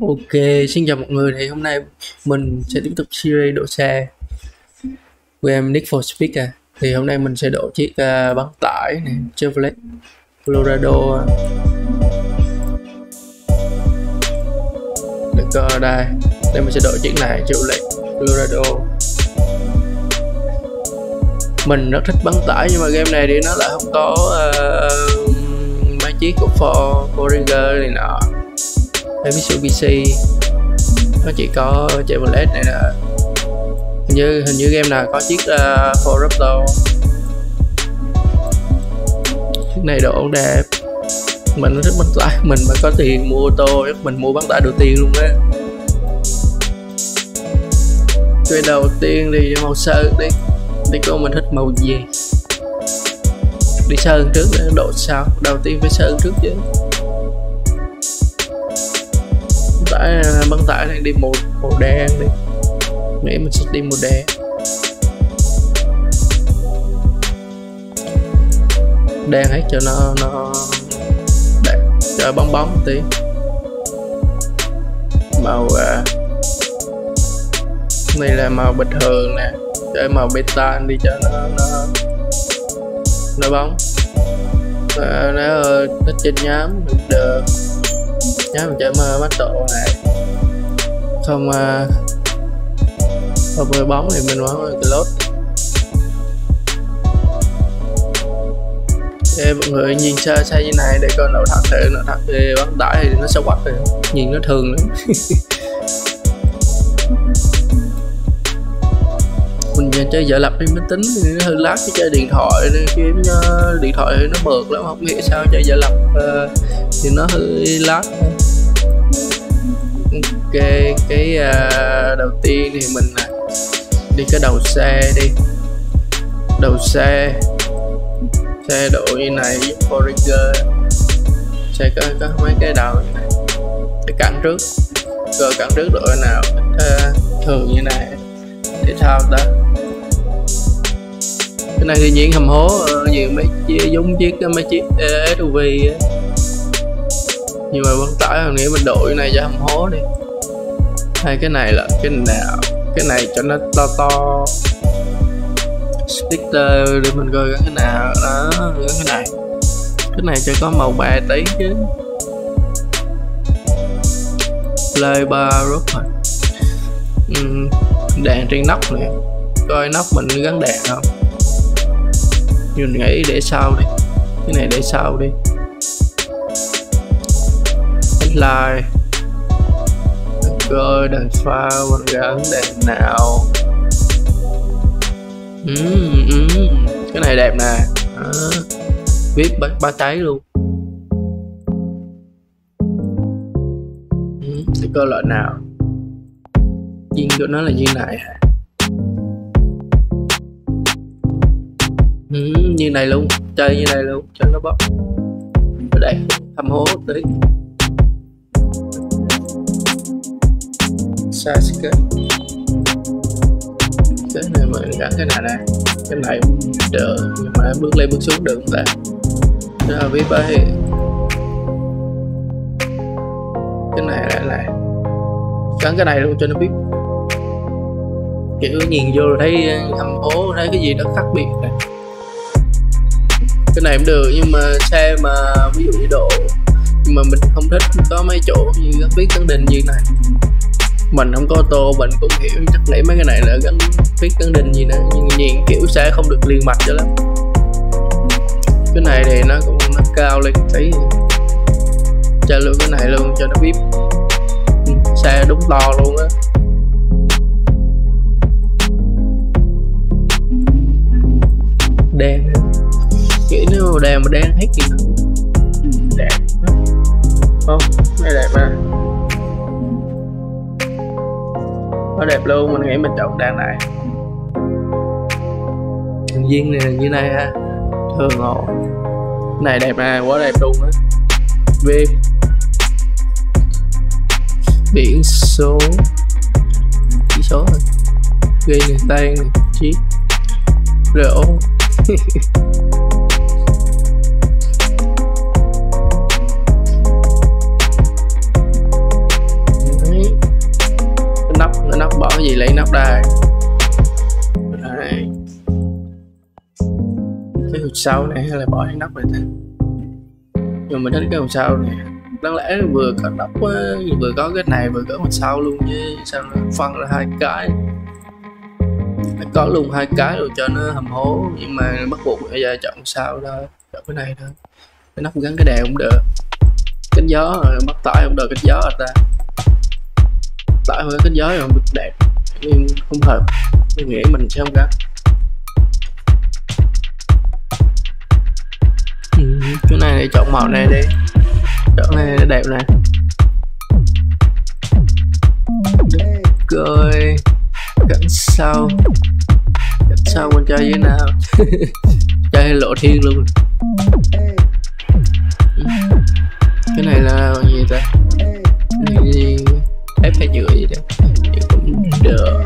Ok, xin chào mọi người. Thì hôm nay mình sẽ tiếp tục series độ xe của em Nick for Speed à. Thì hôm nay mình sẽ độ chiếc à, uh, bán tải này, Chevrolet Colorado. À. Được coi đây. Đây mình sẽ độ chiếc này Chevrolet Colorado. Mình rất thích bán tải nhưng mà game này thì nó lại không có uh, mấy chiếc của Ford, Ranger này nọ hay Mitsubishi nó chỉ có Chevrolet này là hình như hình như game nào có chiếc ờ, uh, Ford Raptor. Chiếc này độ đẹp. Mình rất bắn tải mình mà có tiền mua ô tô mình mua bán tải đầu tiên luôn á. Cái đầu tiên thì màu sơn đi. Đi cô mình thích màu gì? Đi sơn trước để độ sau đầu tiên phải sơn trước chứ. Tải băng tải này đi một một đen đi. Nghĩ mình sẽ đi một đen. Đen hết cho nó nó đẹp. Cho bóng bóng một tí. Màu à, này là màu bình thường nè. Cho màu beta đi cho nó nó nó bóng. À, nó ờ, nó trên nhám được nhớ mình chơi mơ bắt độ này. Không uh, ờ, không mưa bóng thì mình bóng cái lốt Ê, mọi người nhìn sơ xe như này để coi nội thật thì nội thật thì bắn tải thì nó sẽ quắc rồi. Nhìn nó thường lắm. giờ chơi giờ lập trên máy tính thì nó hơi lát chứ chơi điện thoại đi kiếm điện thoại nó mượt lắm không biết sao chơi giờ lập uh, thì nó hơi lát. Ok cái uh, đầu tiên thì mình uh, đi cái đầu xe đi. Đầu xe xe độ như này giúp Forager xe có, có mấy cái đầu như này cái cản trước. Rồi cản trước đội nào uh, thường như này để sao ta cái này thì nhiên hầm hố ờ, gì mấy giống chiếc ờ, mấy chiếc ờ, SUV á. Nhưng mà vẫn tải hơn nghĩa mình đội này cho hầm hố đi. Hay cái này là cái nào? Cái này cho nó to to. Sticker để mình coi cái nào. Đó gắn cái này. Cái này cho có màu bạc tí chứ. Play bar rút rồi uhm, đèn trên nóc này coi nóc mình gắn đèn không? Mình nghĩ để sau đi. Cái này để sau đi. Headline coi đèn pha mình gắn đèn nào. Uhm, uhm. cái này đẹp nè. À, viết ba, ba cháy luôn. Uhm, để coi loại nào? Viên của nó là như này hả? Ừ, như này luôn chơi như này luôn cho nó bóc đây thăm hố tí. Size cái cái này mình gắn cái này nè cái này được nhưng mà bước lên bước xuống được không ta? Rồi biết bay cái này lại này. Gắn cái này luôn cho nó biết. Kiểu nhìn vô thấy hầm hố thấy cái gì đó khác biệt này cái này cũng được, nhưng mà xe mà ví dụ như độ, nhưng mà mình không thích có mấy chỗ như gắn viết cấn đình như này. Mình không có ô tô, mình cũng hiểu chắc nghĩ mấy cái này là gắn viết cấn đình gì nữa nhưng nhìn kiểu xe không được liền mạch cho lắm. Cái này thì nó cũng, nó cao lên tí. Cho luôn cái này luôn cho nó biết ừ, xe đúng to luôn á. Mà mà đen hết thì đẹp. Không cái đẹp à nó đẹp luôn mình nghĩ mình chọn đàn này. Thằng duyên này như này ha. Thường ngộ. Này đẹp nè quá đẹp luôn á. Viết biển số. Chỉ số thôi. Ghi này tên này chiếc rổ nắp đây cái hộp sau này hay là bỏ cái nắp này ta? Nhưng mình thích cái hộp sau này, đáng lẽ vừa có nắp vừa có cái này, vừa có hộp sau luôn chứ. Sao nó phân ra hai cái? Nó có luôn hai cái rồi cho nó hầm hố, nhưng mà bắt buộc bây giờ chọn sao thôi chọn cái này thôi. Cái nắp gắn cái đèn cũng được. Cánh gió, bắt tải cũng được cánh gió rồi ta? Tải với cánh gió rồi được đẹp nhưng không hợp. Mình nghĩ mình sẽ không gắn. Ừ, cái này để chọn màu này đi. Chọn này để đẹp này. Rồi cảnh sau. Cảnh sau mình chơi như nào? Chơi lộ thiên luôn. Cái này là gì ta? Này gì ép hay nhựa gì đó được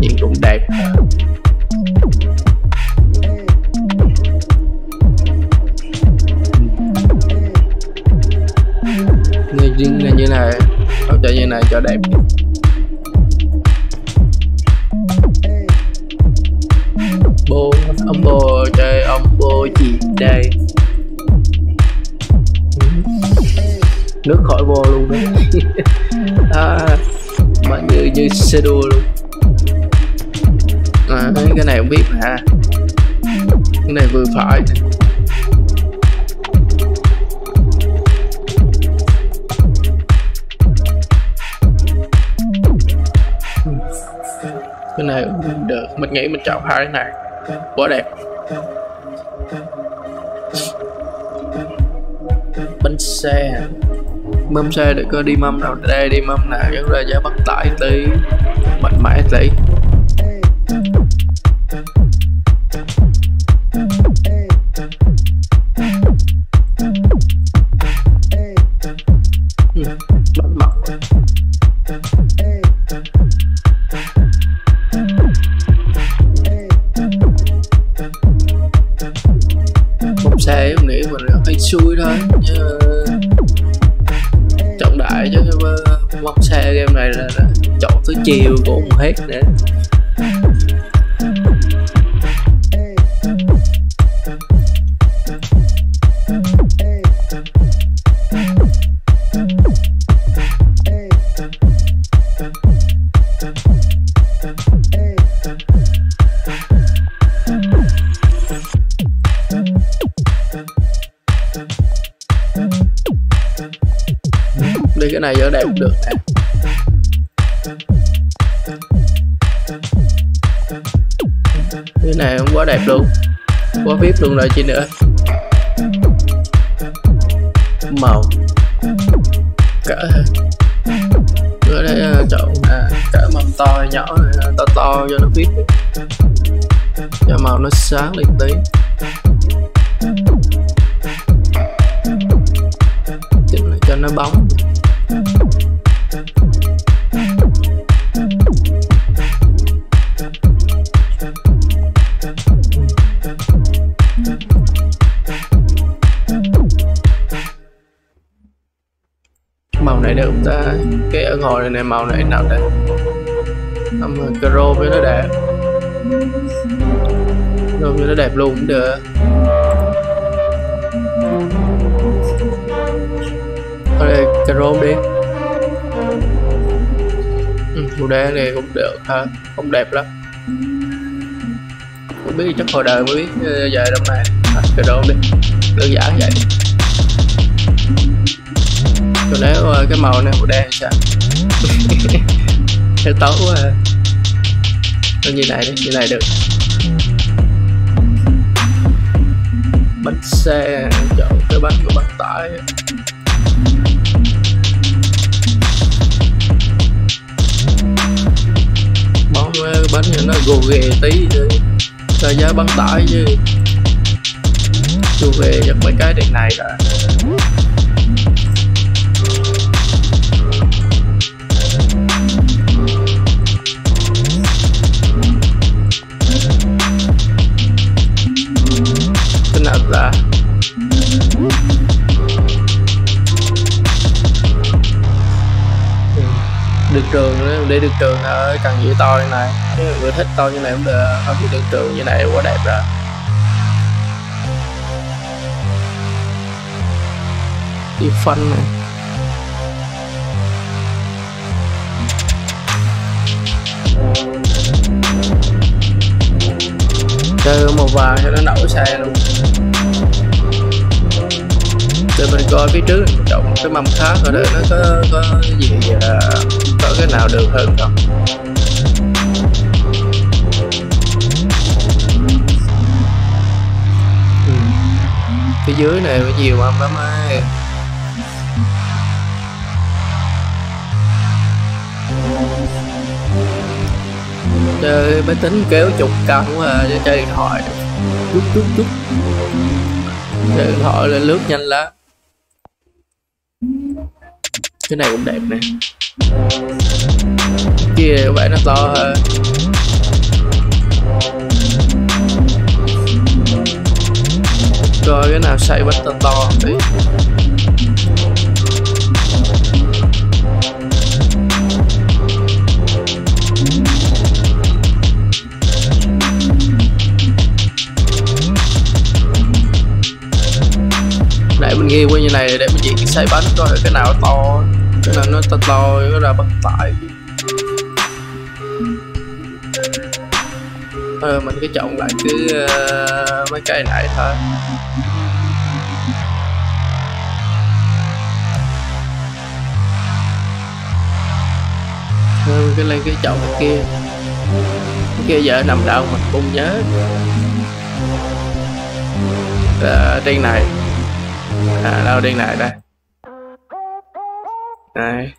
nhưng cũng đẹp. Người riêng là như này không chơi như này cho đẹp. Bô ông bô chơi ông bô gì đây. Nước khỏi vô luôn. Đấy à, như như xe đua luôn. À, cái này không biết hả cái này vừa phải cái này cũng được mình nghĩ mình chọn hai cái này. Quá đẹp. Bánh xe mâm xe để có đi mâm nào đây, đi mâm nào rất là giá bắt tải tí, mạnh mẽ tí. Móc xe game này là, chọn thứ chiều cũng không hết nữa đi cái này cho đẹp được. Cái này cũng quá đẹp luôn. Quá vip luôn rồi chị nữa. Màu. Cỡ, ở đây chọn à, cỡ mầm to nhỏ này, à, to to cho nó vip cho màu nó sáng lên tí. Chỉnh lại cho nó bóng. Ta cái ở ngồi này, này màu này nào đây. Âm caro với nó đẹp. Rồi nó đẹp luôn cũng được. Thôi đây caro đi. Ừ, màu đen này cũng được ha không đẹp lắm. Không biết chắc hồi đời mới biết ờ, dài đâu mà. à, caro đi. Đơn giản vậy còn nếu ờ, cái màu này màu đen sao hơi tối quá à. như này đi như này được bánh xe, chọn cái bánh của bánh tải món ờ, bánh này nó gồ ghề tí rồi ra giá bánh tải chứ gồ ghề chắc mấy cái đèn này đã. Được trường để đi trường ở cần gì to như này. Nếu người thích to như này cũng được, không chỉ được trường như này quá đẹp rồi. Đi phân này. Chơi một vàng cho nó nổi xe luôn để mình coi phía trước trồng cái mâm khác ở đó nó có có gì à, có cái nào được hơn không? Ừ. phía dưới này có nhiều mâm lắm ấy chơi máy tính kéo chục cân quá à, chơi điện thoại chút chút chút. Chơi điện thoại lên lướt nhanh lắm cái này cũng đẹp nè kia có vẻ nó to hơn coi cái nào xây bánh to to tí để mình ghi qua như này để mình chỉ xây bánh coi cái nào to là nó to to nó ra bất tải ờ, mình cứ chọn lại cứ uh, mấy cái này thôi. Rồi cứ lên cái chậu kia. Cái kia giờ nằm đâu mình không nhớ. Ờ, à, trên này. À đâu trên này đây? Đây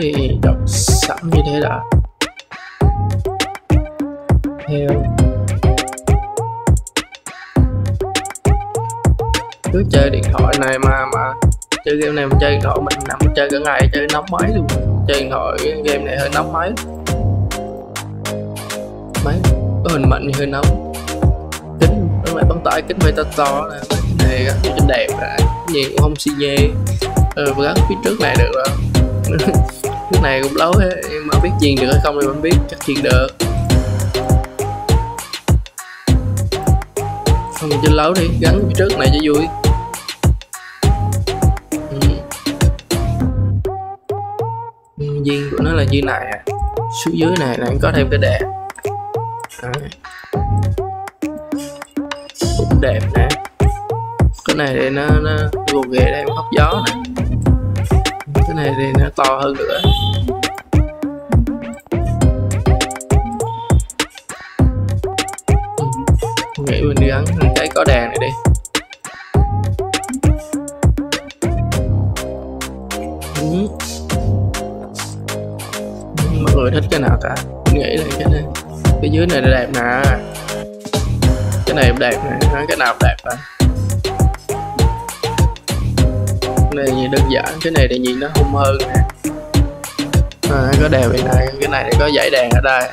thì đọc sẵn như thế đã. Theo. Cứ chơi điện thoại này mà mà chơi game này mà chơi điện thoại mình nằm chơi cả ngày chơi nóng máy luôn. Chơi điện thoại game này hơi nóng máy. Máy có hình mạnh hơi nóng. Kính nó lại bắn tải kính phải to này cái này gắn cho đẹp ra gì cũng không xi nhê. Ờ, gắn phía trước này được rồi à. cái này cũng lâu hết nhưng mà biết chuyện được hay không thì mình biết chắc chuyện được. Không chơi lấu đi gắn phía trước này cho vui. Viên của nó là như này à. Xuống dưới này là có thêm cái đèn Đấy. cũng đẹp nè. Cái này thì nó nó gồ ghề đây hốc gió này, cái này thì nó to hơn nữa. Nghĩ mình gắn cái có đèn này đi. Cái nào ta? Mình nghĩ là cái này. Cái dưới này đẹp nè. Cái này đẹp nè. Cái nào đẹp ta, cái này đơn giản. Cái này thì nhìn nó hung hơn nè. À, có đèn bên này cái này thì có dãy đèn ở đây.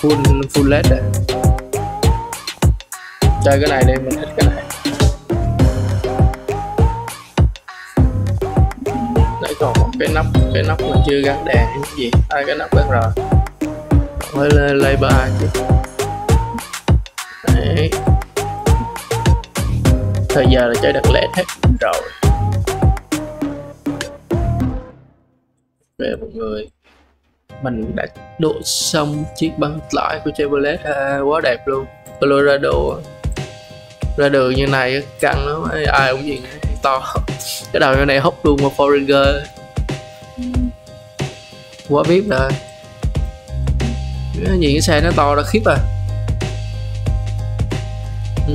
Full full led đây. Chơi cái này đi mình thích cái này. Còn một cái nắp cái nắp mình chưa gắn đèn hay gì ai cái nắp gắn rồi? Mới lên lay ba chứ. Đấy. thời giờ là chơi đặt led hết rồi. Về mọi người. Mình đã độ xong chiếc băng lõi của Chevrolet. À, quá đẹp luôn. Colorado ra đường như này căng lắm ai cũng nhìn to cái đầu như này hốc luôn mà Foreigner quá biết rồi. Nhìn cái xe nó to ra khiếp à. Ừ.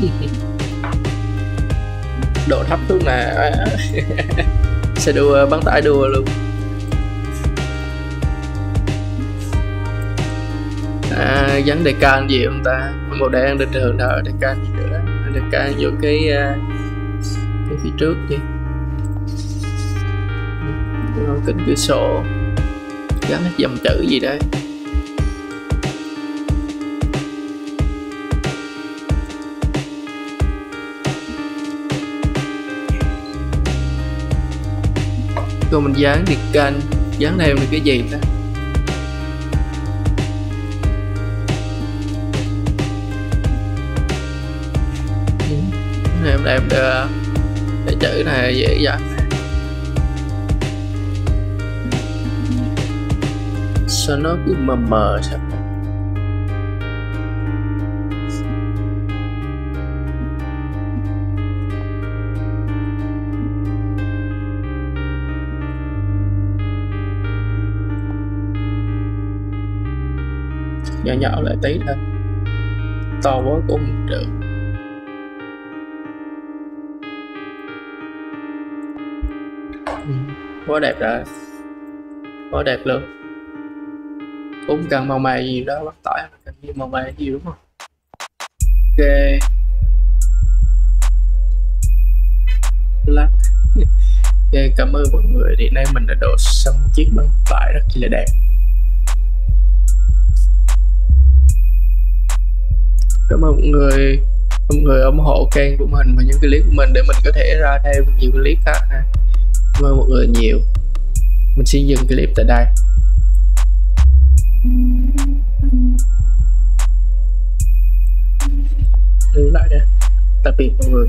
độ thấp lúc nào sẽ đua ờ, bắn tải đua luôn. À, gắn đề can gì không ta? Màu đen trên trường nào đề can gì nữa? Đề can vô cái ờ, cái phía trước đi. Kính cửa sổ. Gắn cái dòng chữ gì đây? Cô mình dán đi kênh dán thêm được cái gì ta? Em đẹp được cái chữ này dễ dàng. Sao nó cứ mờ mờ sao? Nhỏ nhỏ lại tí thôi. To quá cũng không được. Ừ, quá đẹp rồi. Quá đẹp luôn. Cũng cần màu mè gì đó, bắt tỏi cần gì màu mè gì đúng không? Ok. Lắc. Ok, cảm ơn mọi người. Thì nay mình đã đổ xong chiếc băng tải rất là đẹp. Cảm ơn mọi người. Mọi người ủng hộ kênh của mình và những clip của mình để mình có thể ra thêm nhiều clip khác ha. Cảm ơn mọi người nhiều. Mình xin dừng clip tại đây. Lưu lại đây. Tạm biệt mọi người.